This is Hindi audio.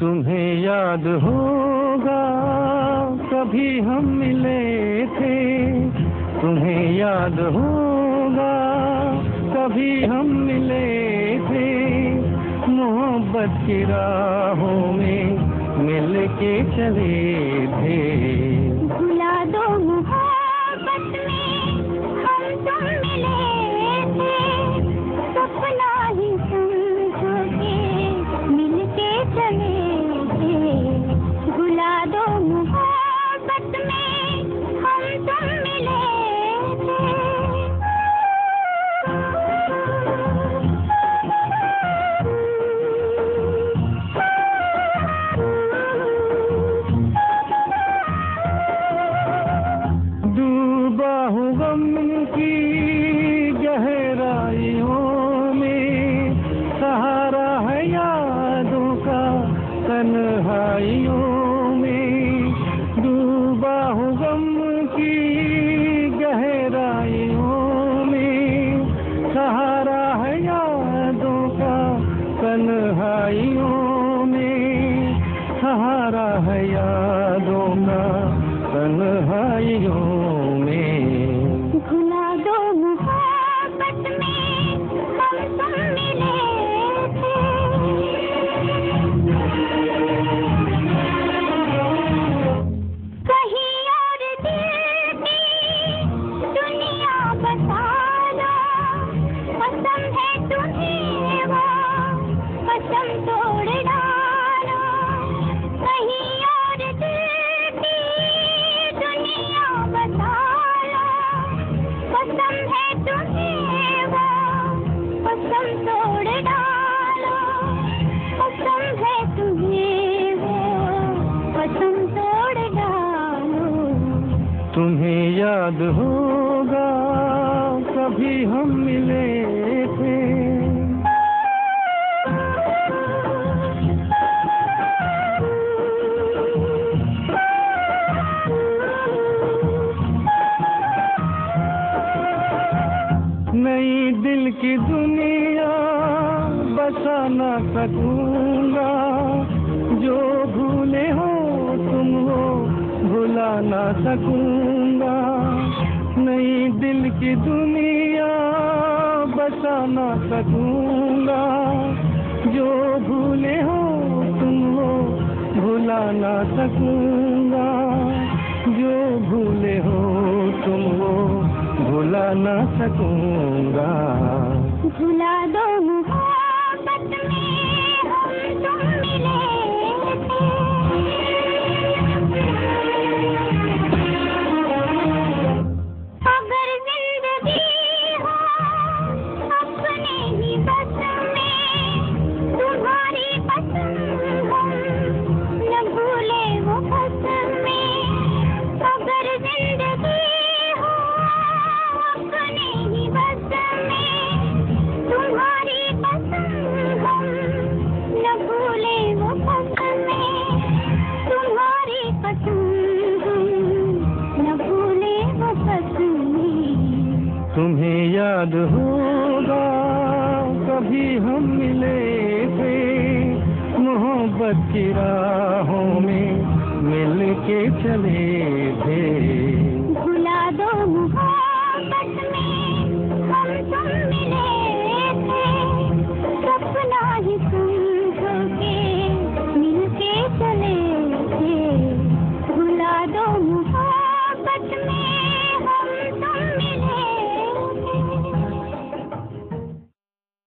तुम्हें याद होगा, कभी हम मिले थे। तुम्हें याद होगा, कभी हम मिले थे। मोहब्बत की राहों में मिल के चले थे। तन्हाइयों में सहारा है यादों का तन्हाइयों तुम्हें याद होगा, कभी हम मिले थे। नई दिल की दुनिया बसा ना सकूँगा, जो भूले हो भुला ना सकूँगा। नई दिल की दुनिया बसा ना सकूँगा। जो भूले हो, तुम हो भुला ना सकूँगा। जो भूले हो, तुम हो भुला ना सकूँगा। भुला तुम्हें याद होगा, कभी हम मिले थे। मोहब्बत की राहों में मिल के चले थे।